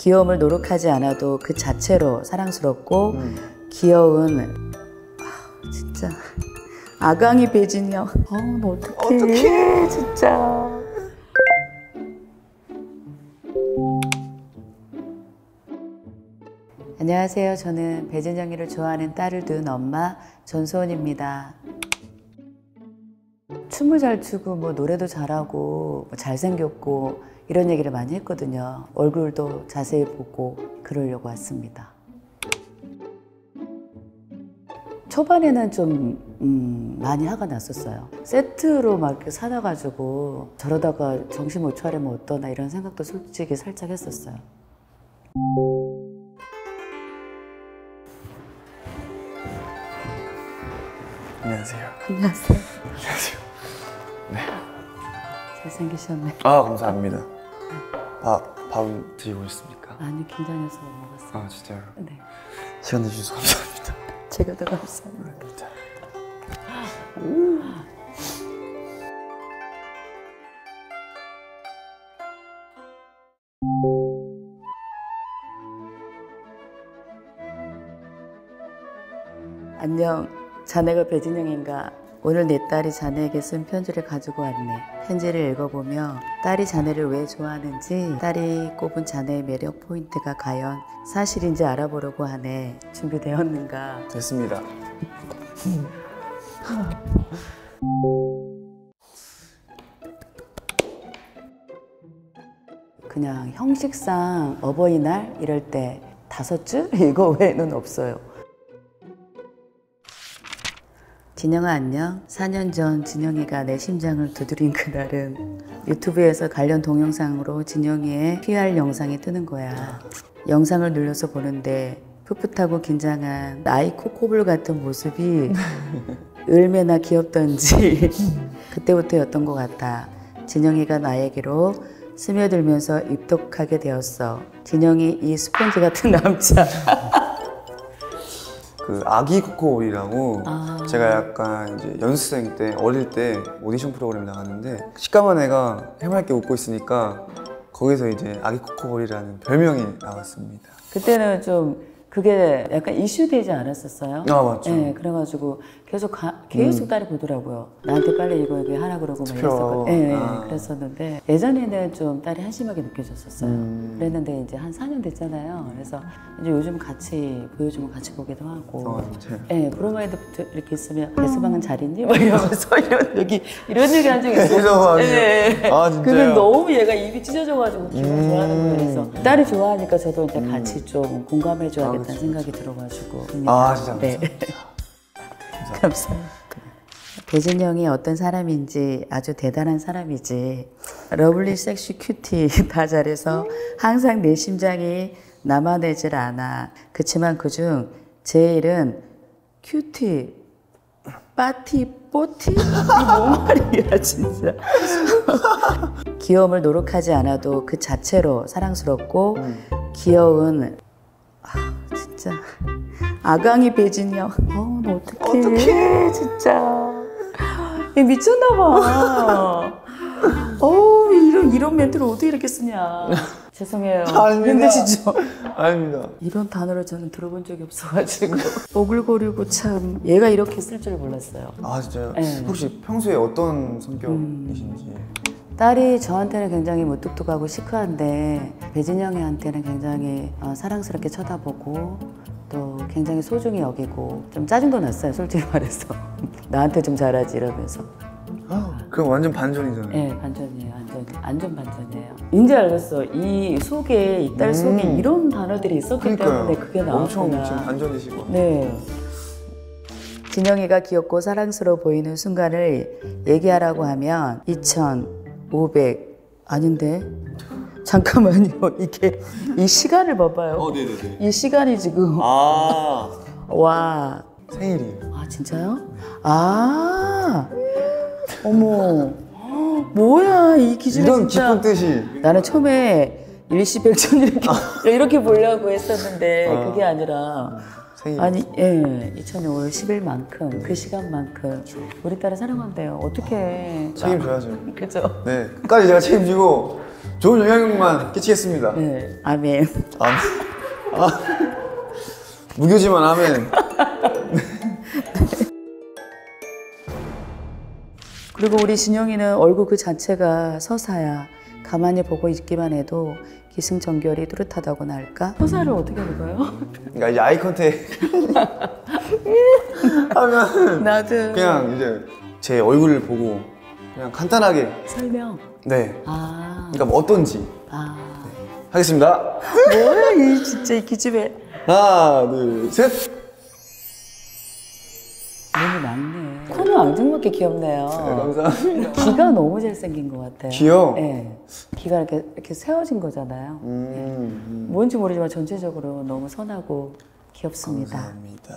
귀여움을 노력하지 않아도 그 자체로 사랑스럽고 귀여운 아, 진짜 아강이 배진영. 어, 너 어떡해. 어떡해 진짜. 안녕하세요. 저는 배진영이를 좋아하는 딸을 둔 엄마 전소원입니다. 춤을 잘 추고 뭐 노래도 잘하고 뭐 잘생겼고 이런 얘기를 많이 했거든요. 얼굴도 자세히 보고 그러려고 왔습니다. 초반에는 좀 음, 많이 화가 났었어요. 세트로 막 이렇게 사다 가지고 저러다가 정신 못 차리면 어떠나 이런 생각도 솔직히 살짝 했었어요. 안녕하세요. 안녕하세요. 안녕하세요. 잘생기셨네. 아 감사합니다. 밥 밥은 드시고 있습니까? 많이 긴장해서 못 먹었어요. 아 진짜요? 네. 시간 내주셔서 감사합니다. 제가 더 감사합니다. 진짜. 안녕. 자네가 배진영인가? 오늘 내 딸이 자네에게 쓴 편지를 가지고 왔네. 편지를 읽어보며 딸이 자네를 왜 좋아하는지, 딸이 꼽은 자네의 매력 포인트가 과연 사실인지 알아보려고 하네. 준비되었는가? 됐습니다. 그냥 형식상 어버이날 이럴 때 다섯 줄 이거 외에는 없어요. 진영아 안녕. 4년 전 진영이가 내 심장을 두드린 그날은 유튜브에서 관련 동영상으로 진영이의 PR 영상이 뜨는 거야. 영상을 눌러서 보는데 풋풋하고 긴장한 아이 코코볼 같은 모습이 얼마나 귀엽던지 그때부터였던 것 같아. 진영이가 나에게로 스며들면서 입덕하게 되었어. 진영이 이 스펀지 같은 남자. 그 아기 코코볼이라고 아. 제가 약간 이제 연습생 때 어릴 때 오디션 프로그램 나갔는데 시까만 애가 해맑게 웃고 있으니까 거기서 이제 아기 코코볼이라는 별명이 나왔습니다. 그때는 좀 그게 약간 이슈되지 않았었어요. 아 맞죠. 네, 그래가지고 계속 가- 계속 딸이 보더라고요. 나한테 빨리 이거 이거 하라 그러고 막. 이랬었거든요. 네, 아. 그랬었는데 예전에는 좀 딸이 한심하게 느껴졌었어요. 음. 그랬는데 이제 한 4년 됐잖아요. 그래서 이제 요즘 같이 보여주면 같이 보기도 하고. 아 진짜요? 네, 브로마이드 이렇게 있으면 배서방은 잘 있니? 막 이러면서 이런 얘기 이런 얘기 한 적이 있어요. 네. 아, 진짜요? 근데 너무 얘가 입이 찢어져가지고 기분 음. 좋아하는 거예요. 그래서 딸이 좋아하니까 저도 이제 같이 좀 공감해줘야겠 그쵸, 생각이 들어가지고. 아 진짜 네. 감사합니다. 배진영이 어떤 사람인지 아주 대단한 사람이지. lovely, sexy, cutie 다 잘해서 항상 내 심장이 남아내질 않아. 그치만 그중 제일은 큐티, 빠티, 뽀티? 이뭔 말이야 진짜. 귀여움을 노력하지 않아도 그 자체로 사랑스럽고 귀여운 아 진짜 아강이 배진영. 어, 너 어떡해. 어떡해, 진짜. 얘 미쳤나봐. 어우, 이런, 이런 멘트를 어떻게 이렇게 쓰냐. 죄송해요. 아닙니다. 힘드시죠? 아닙니다. 이런 단어를 저는 들어본 적이 없어가지고. 오글거리고 참, 얘가 이렇게 쓸 줄 몰랐어요. 아 진짜요? 네. 혹시 평소에 어떤 성격이신지? 딸이 저한테는 굉장히 무뚝뚝하고 시크한데 배진영이한테는 굉장히 어, 사랑스럽게 쳐다보고 또 굉장히 소중히 여기고 좀 짜증도 났어요 솔직히 말해서 나한테 좀 잘하지 이러면서 그럼 완전 반전이잖아요. 네 반전이에요 완전 안전 반전이에요 이제 알겠어 이 속에 이 딸 속에 음. 이런 단어들이 있었기 그러니까요. 때문에 그게 나왔구나 엄청 지금 반전이시고. 네. 진영이가 귀엽고 사랑스러워 보이는 순간을 얘기하라고 하면 2,500 아닌데? 잠깐만요. 이게 이 시간을 봐봐요. 네네네. 이 시간이 지금. 아. 와. 생일이에요. 아 진짜요? 아. 어머. 뭐야 이 기준이 이런 진짜. 깊은 뜻이. 나는 처음에 일시백천 이렇게 이렇게 보려고 했었는데 아. 그게 아니라 생일. 아니 예 2005월 10일만큼 그 시간만큼 우리 딸을 사랑한대요 어떻게 책임져야죠. 그죠 네, 끝까지 제가 책임지고 좋은 영향력만 끼치겠습니다. 네, 아멘. 아, 아, 무교지만 하면 그리고 우리 진영이는 얼굴 그 자체가 서사야. 가만히 보고 있기만 해도 기승전결이 뚜렷하다고나 할까? 서사를 어떻게 읽어요? 그러니까 이제 아이 컨택 하면 나도 그냥 이제 제 얼굴을 보고 그냥 간단하게 설명. 네 아, 그러니까 뭐 어떤지 아. 하겠습니다 뭐야 이 진짜 이 기집애. 하나 둘셋 앙증맞게 귀엽네요. 감사합니다 귀가 너무 잘생긴 것 같아요. 귀요? 네. 귀가 이렇게 이렇게 세워진 거잖아요. 음, 뭔지 모르지만 전체적으로 너무 선하고 귀엽습니다. 감사합니다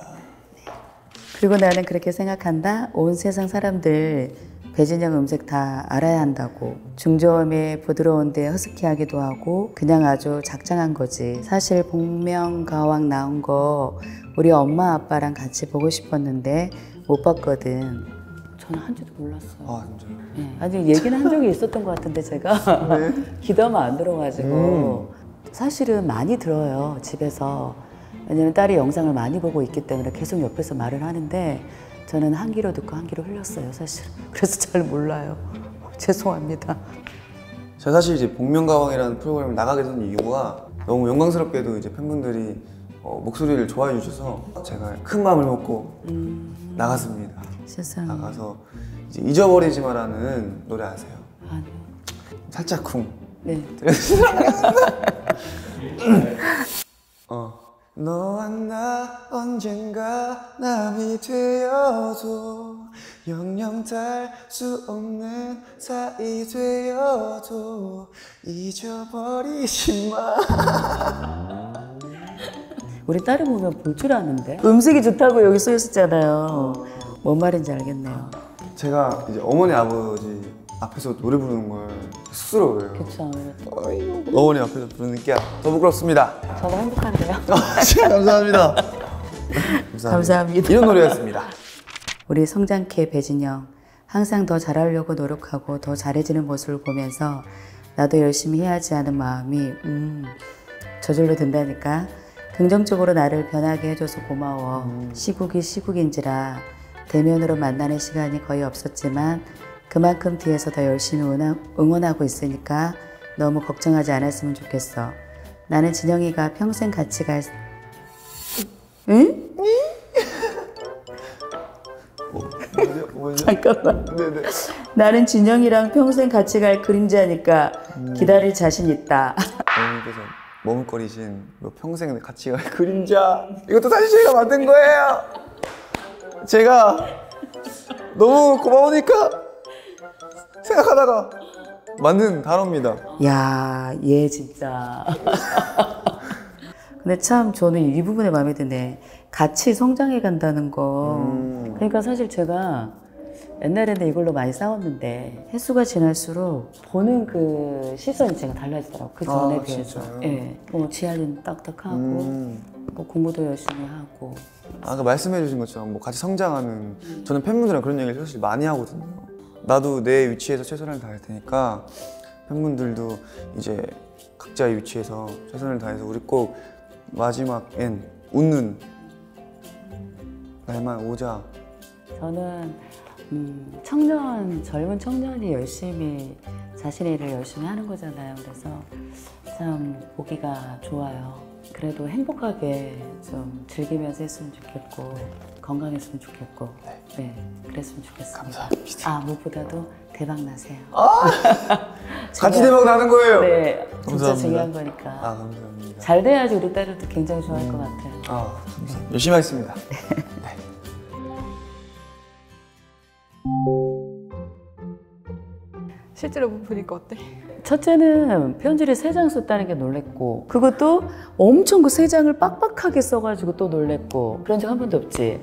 그리고 나는 그렇게 생각한다. 온 세상 사람들 배진영 음색 다 알아야 한다고. 중저음에 부드러운데 허스키하기도 하고 그냥 아주 작정한 거지. 사실 복면가왕 나온 거 우리 엄마 아빠랑 같이 보고 싶었는데 못 봤거든. 저는 한지도 몰랐어요. 아 진짜요? 네, 아직 얘기는 한 적이 있었던 것 같은데 제가. 귀담아 안 들어가지고. 사실은 많이 들어요 집에서. 왜냐면 딸이 영상을 많이 보고 있기 때문에 계속 옆에서 말을 하는데 저는 한 귀로 듣고 한 귀로 흘렸어요 사실. 그래서 잘 몰라요. 죄송합니다. 제가 사실 이제 복면가왕이라는 프로그램을 나가게 된 이유가 너무 영광스럽게도 이제 팬분들이 어, 목소리를 좋아해 주셔서 제가 큰 마음을 먹고 나갔습니다. 세상에 나가서 이제 잊어버리지 마라는 노래 아세요? 아니, 살짝 쿵. 네 어. 너와 나 언젠가 남이 되어도 영영 달 수 없는 사이 되어도 잊어버리지 마. 우리 딸이 보면 볼 줄 아는데 음색이 좋다고 여기 써 있었잖아요 뭔 말인지 알겠네요 제가 이제 어머니 아버지 앞에서 노래 부르는 걸 쑥스러워요. 그쵸 어머니 앞에서 부르는 게 더 부끄럽습니다. 저도 행복한데요 감사합니다. 감사합니다. 이런 노래였습니다. 우리 성장케 배진영 항상 더 잘하려고 노력하고 더 잘해지는 모습을 보면서 나도 열심히 해야지 하는 마음이 음, 저절로 든다니까 긍정적으로 나를 변하게 해줘서 고마워 시국이 시국인지라 대면으로 만나는 시간이 거의 없었지만 그만큼 뒤에서 더 열심히 응원하- 응원하고 있으니까 너무 걱정하지 않았으면 좋겠어 나는 진영이가 평생 같이 갈 응? 뭐죠? 뭐죠? 잠깐만 네네. 나는 진영이랑 평생 같이 갈 그림자니까 기다릴 자신 있다. 머뭇거리신 뭐 평생 같이 갈 그림자 이것도 사실 제가 만든 거예요. 제가 너무 고마우니까 생각하다가 만든 단어입니다. 야, 얘 진짜. 근데 참 저는 이 부분에 마음에 드네. 같이 성장해 간다는 거. 음. 그러니까 사실 제가 옛날에는 이걸로 많이 싸웠는데 횟수가 지날수록 보는 그 시선이 제가 달라지더라고. 그 전에 아, 비해서. 예. 뭐 지하는 딱딱하고 음. 뭐 공부도 열심히 하고. 아까 말씀해주신 것처럼 뭐 같이 성장하는 저는 팬분들이랑 그런 얘기를 사실 많이 하거든요. 나도 내 위치에서 최선을 다할 테니까 팬분들도 이제 각자의 위치에서 최선을 다해서 우리 꼭 마지막엔 웃는 날만 오자. 저는 음, 청년 젊은 청년이 열심히 자신의 일을 열심히 하는 거잖아요. 그래서 참 보기가 좋아요. 그래도 행복하게 좀 즐기면서 했으면 좋겠고 건강했으면 좋겠고 네 그랬으면 좋겠습니다. 감사합니다. 아 무엇보다도 대박 나세요. 같이 대박 나는 거예요. 네 진짜 감사합니다. 중요한 거니까 아 감사합니다. 잘 돼야지 우리 딸도 굉장히 좋아할 것 같아요. 아 감사합니다. 열심히 하겠습니다. 실제로 보니까 어때? 첫째는 편지를 세 장 썼다는 게 놀랬고 그것도 엄청 그 세 장을 빡빡하게 써가지고 또 놀랬고 그런 적 한 번도 없지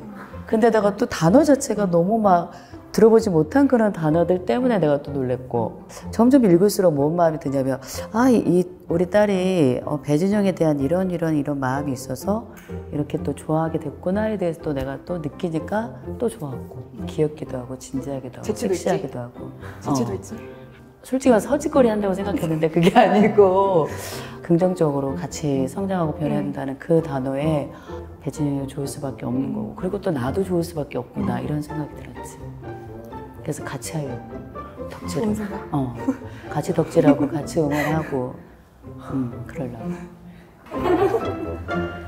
근데다가 또 단어 자체가 너무 막 들어보지 못한 그런 단어들 때문에 내가 또 놀랬고 점점 읽을수록 뭔 마음이 드냐면 아이 이 우리 딸이 어, 배진영에 대한 이런 이런 이런 마음이 있어서 이렇게 또 좋아하게 됐구나에 대해서 또 내가 또 느끼니까 또 좋아하고 귀엽기도 하고 진지하기도 하고 섹시하기도 있지. 하고 재치도 어. 있지 솔직히 서지거리 한다고 생각했는데 그게 아니고 긍정적으로 같이 성장하고 변한다는 그 단어에 배진영이 좋을 수밖에 없는 거고 그리고 또 나도 좋을 수밖에 없구나 이런 생각이 들었지. 그래서 같이 하요. 덕질. 어, 같이 덕질하고 같이 응원하고 음, 그러려고.